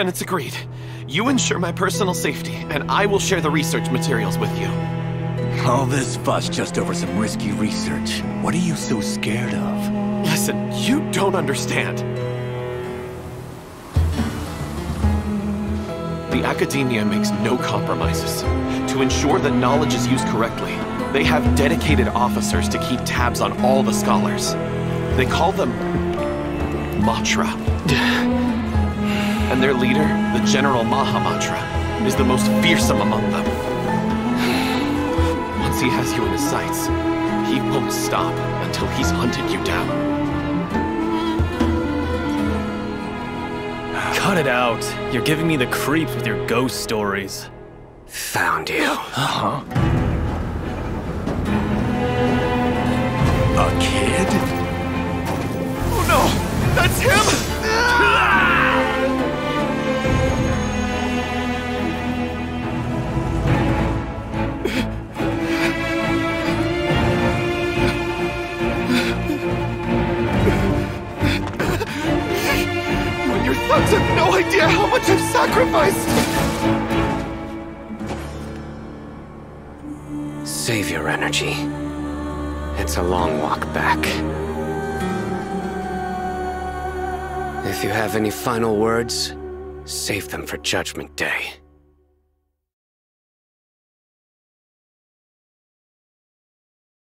Then it's agreed. You ensure my personal safety, and I will share the research materials with you. All this fuss just over some risky research. What are you so scared of? Listen, you don't understand. The Akademiya makes no compromises. To ensure that knowledge is used correctly, they have dedicated officers to keep tabs on all the scholars. They call them... Matra. And their leader, the General Mahamatra, is the most fearsome among them. Once he has you in his sights, he won't stop until he's hunted you down. Cut it out. You're giving me the creeps with your ghost stories. Found you. Uh-huh. A Thugs have no idea how much I've sacrificed! Save your energy. It's a long walk back. If you have any final words, save them for Judgment Day.